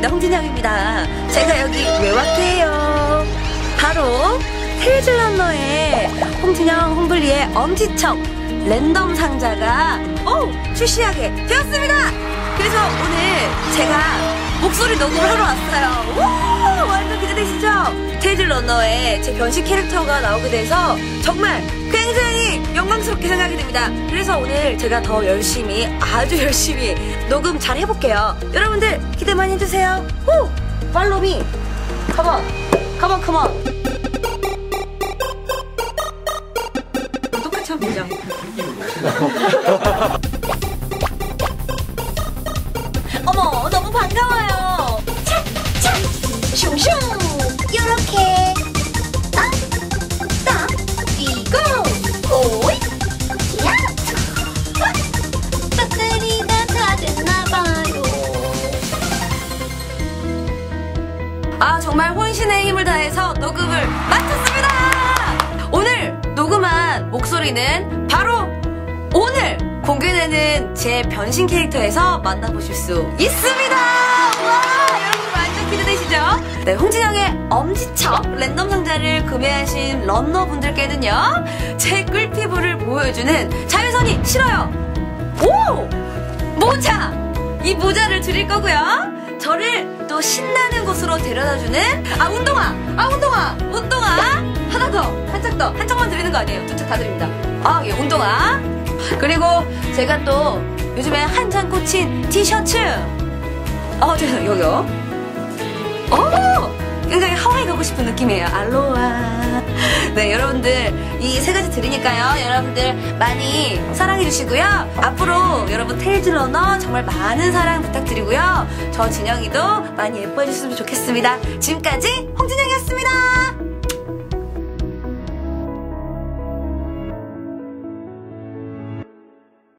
반갑습니다. 홍진영입니다. 제가 여기 왜 왔대요? 바로 테일즐런너의 홍진영 홍블리의 엄지척 랜덤 상자가 오 출시하게 되었습니다. 그래서 오늘 제가 목소리 녹음을 하러 왔어요. 오! 완전 기대되시죠? 테이즐런너의 제 변신 캐릭터가 나오게 돼서 정말 굉장히 영광스럽게 생각이 됩니다. 그래서 오늘 제가 더 열심히 아주 열심히 녹음 잘 해볼게요. 여러분들 기대 많이 해주세요. 후 팔로미 컴온 컴온 컴온 똑같이 되죠. 어 아 정말 혼신의 힘을 다해서 녹음을 마쳤습니다. 오늘 녹음한 목소리는 바로 오늘 공개되는 제 변신 캐릭터에서 만나보실 수 있습니다. 와 여러분 완전 기대되시죠? 네 홍진영의 엄지척 랜덤 상자를 구매하신 런너 분들께는요 제 꿀피부를 보여주는 자외선이 싫어요. 오 모자 이 모자를 드릴 거고요. 저를 또 신나는 곳으로 데려다주는 아 운동화! 아 운동화! 운동화! 하나 더! 한짝 더! 한짝만 드리는 거 아니에요? 두 짝 다 드립니다. 아 예 운동화. 그리고 제가 또 요즘에 한창 꽂힌 티셔츠. 어 죄송 여기요. 어 가고 싶은 느낌이에요. 알로하. 네 여러분들 이 세 가지 드리니까요. 여러분들 많이 사랑해 주시고요. 앞으로 여러분 테일즈 러너 정말 많은 사랑 부탁드리고요. 저 진영이도 많이 예뻐해 주셨으면 좋겠습니다. 지금까지 홍진영이었습니다